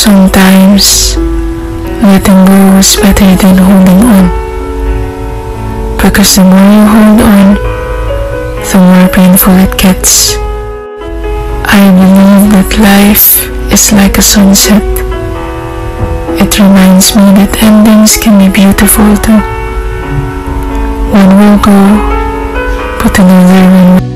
Sometimes, letting go is better than holding on. Because the more you hold on, the more painful it gets. I believe that life is like a sunset. It reminds me that endings can be beautiful too. One will go, but another will.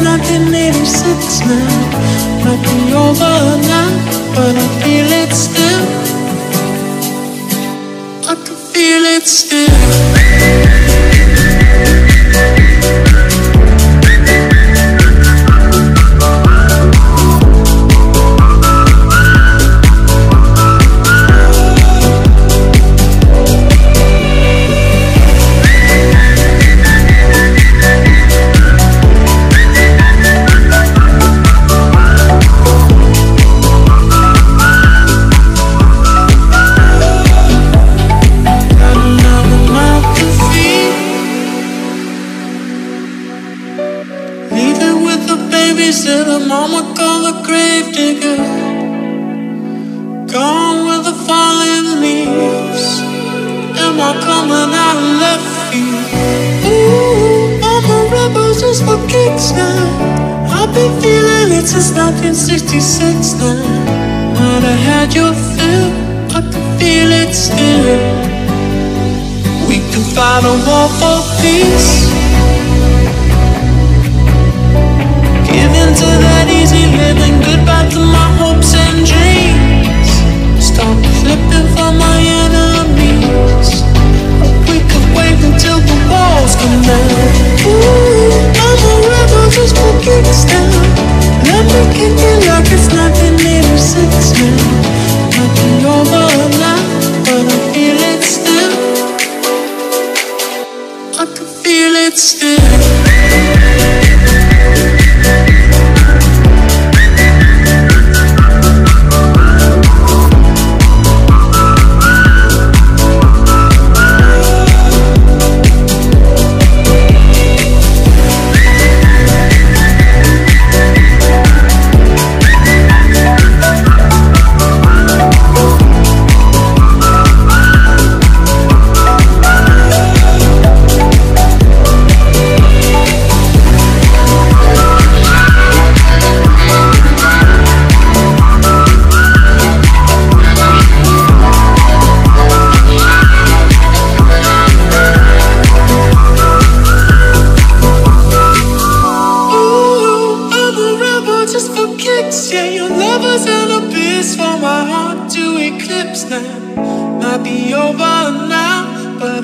It like it's 1986 now. Might be over now, but I feel it still. I can feel it still. Digger. Gone with the falling leaves. Am I coming out of left field? Ooh, I'm a rebel just for kicks now. I've been feeling it since 1966 now. Might have had your fill, I can feel it still. We can fight a war for peace. Give in to that easy living. Goodbye to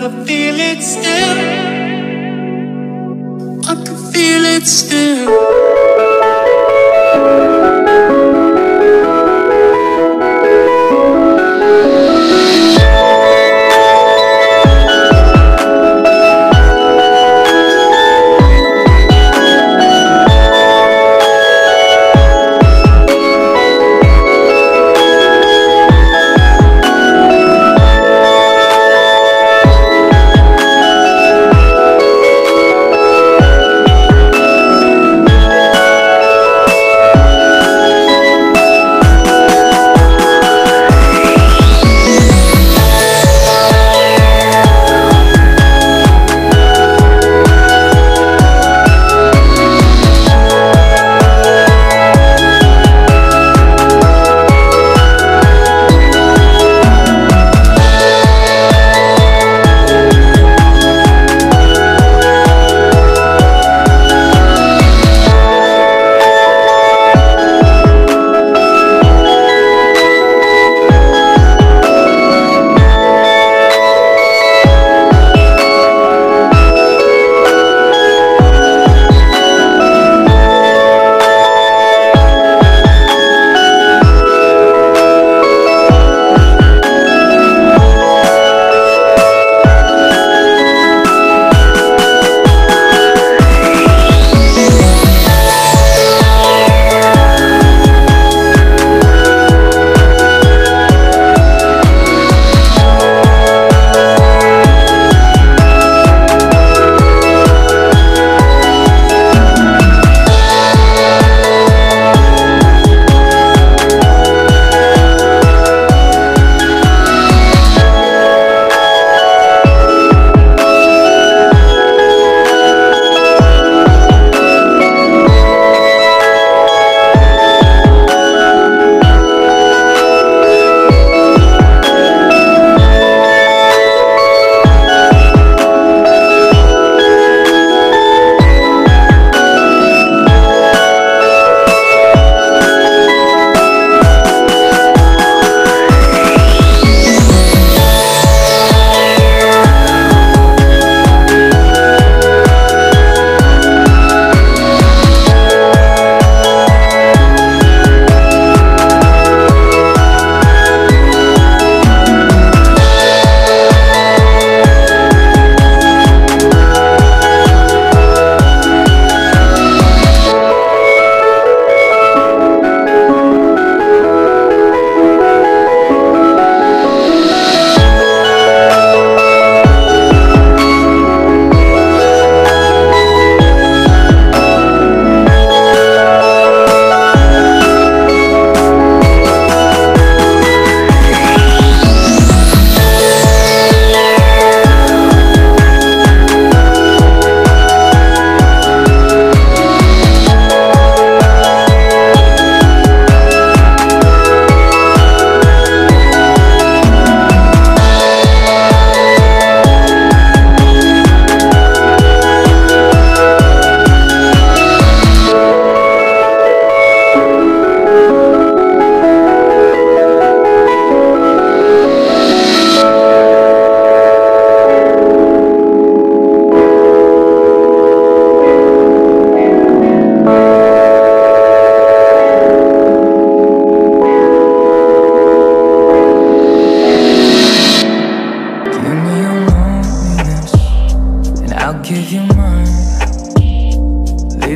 I can feel it still. I can feel it still.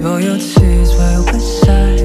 wipe all your tears while we're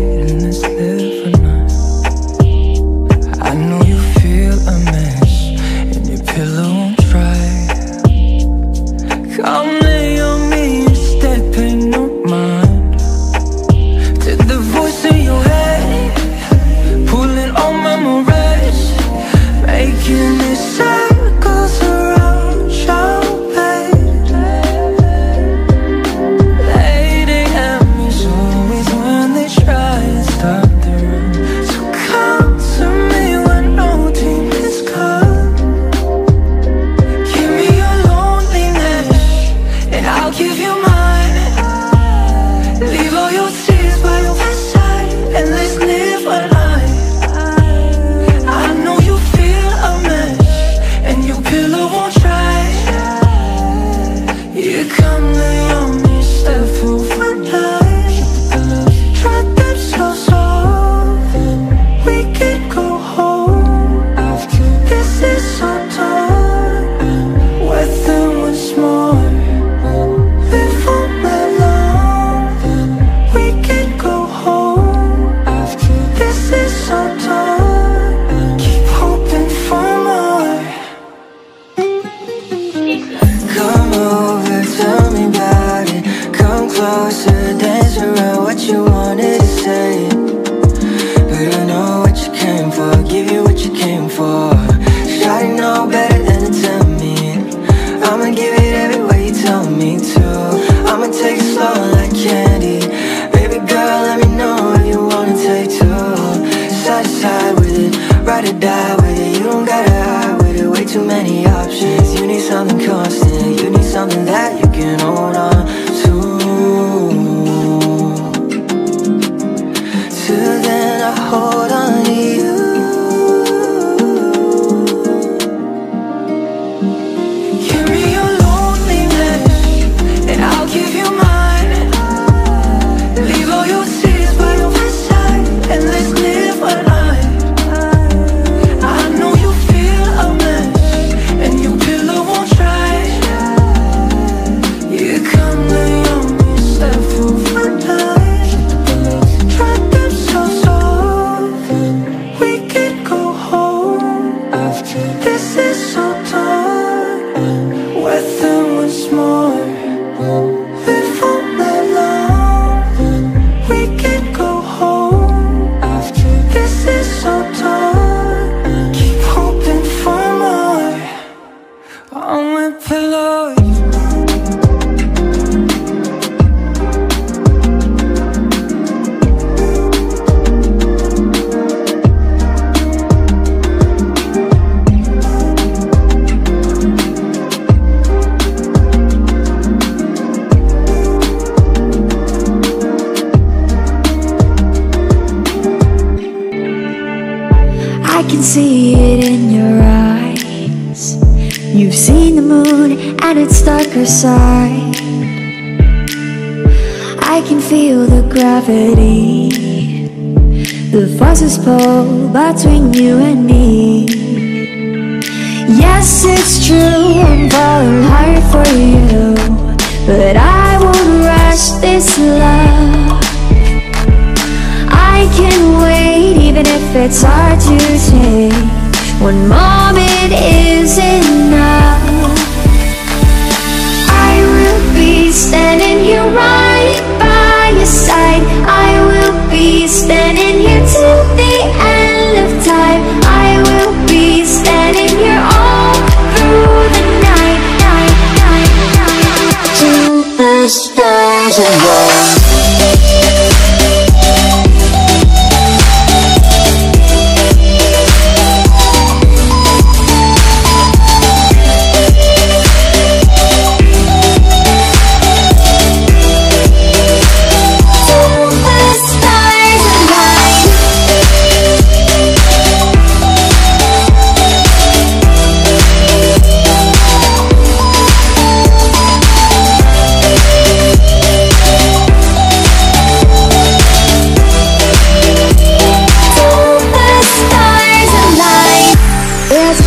already know better than to tell me. I'ma give it every way you tell me to. I'ma take it slow like candy. Baby girl, let me know if you wanna take two. Side to side with it, ride or die with it. You don't gotta hide with it, way too many options. You need something constant, you need something that you can hold on to. Till then I hold on to see it in your eyes. You've seen the moon at its darker side. I can feel the gravity. The forces pull between you and me. Yes, it's true, I'm falling hard for you. But I won't rush this love. I can wait even if it's hard to one moment is enough.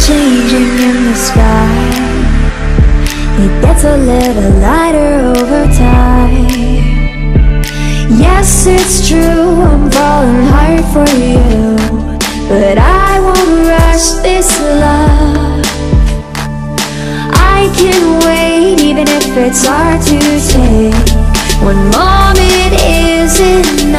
changing in the sky. It gets a little lighter over time. Yes, it's true, I'm falling hard for you. But I won't rush this love. I can wait even if it's hard to take. One moment is enough.